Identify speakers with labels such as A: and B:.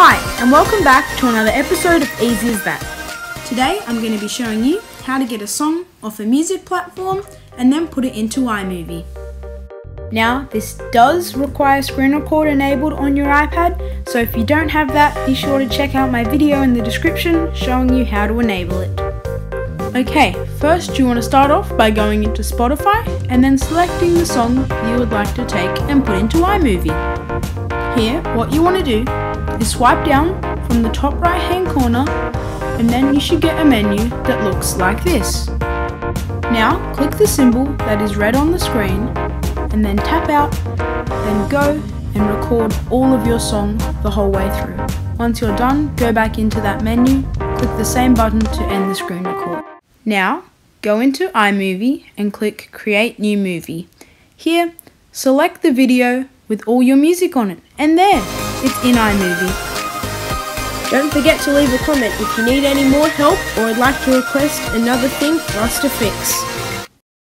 A: Hi, and welcome back to another episode of Easy as That. Today I'm going to be showing you how to get a song off a music platform and then put it into iMovie. Now, this does require screen record enabled on your iPad, so if you don't have that, be sure to check out my video in the description showing you how to enable it. Okay, first you want to start off by going into Spotify and then selecting the song you would like to take and put into iMovie. Here, what you want to do is swipe down from the top right hand corner and then you should get a menu that looks like this. Now, click the symbol that is red on the screen and then tap out, then go and record all of your song the whole way through. Once you're done, go back into that menu, click the same button to end the screen record. Now, go into iMovie and click Create New Movie. Here, select the video with all your music on it, and there, it's in iMovie. Don't forget to leave a comment if you need any more help or would like to request another thing for us to fix.